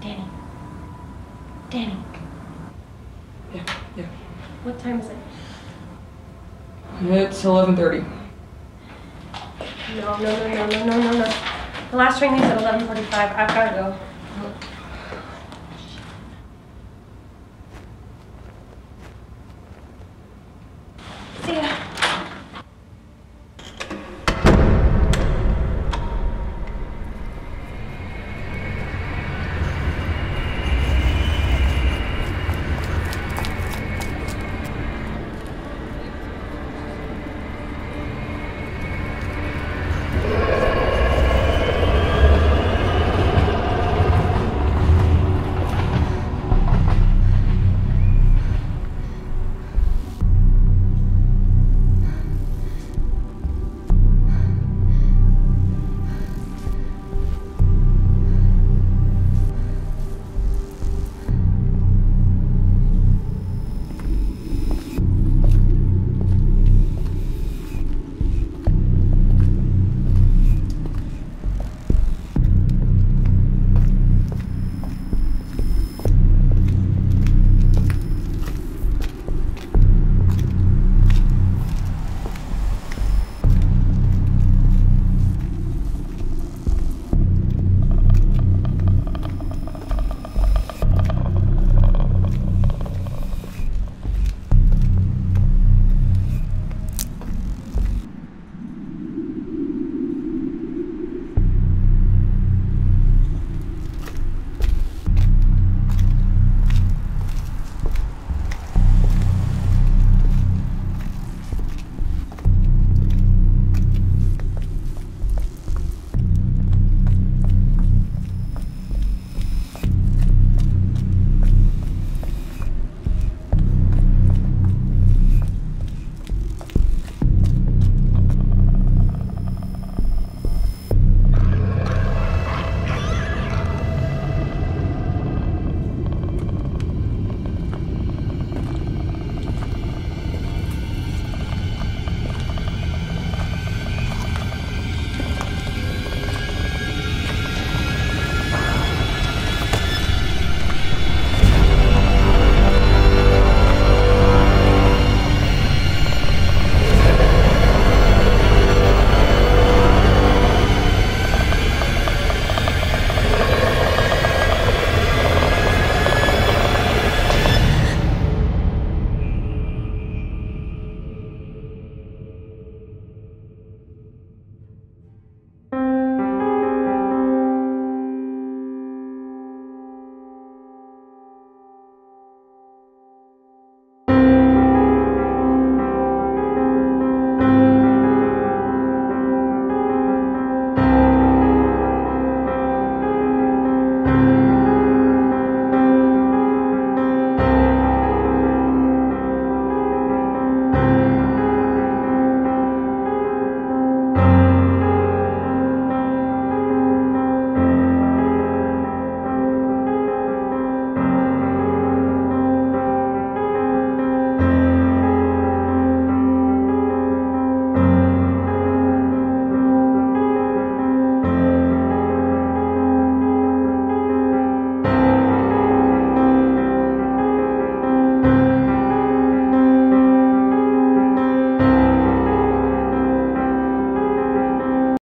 Danny. Danny. Yeah, yeah. What time is it? It's 11.30. No, no, no, no, no, no, no, no. The last train leaves at 11.45. I've got to go.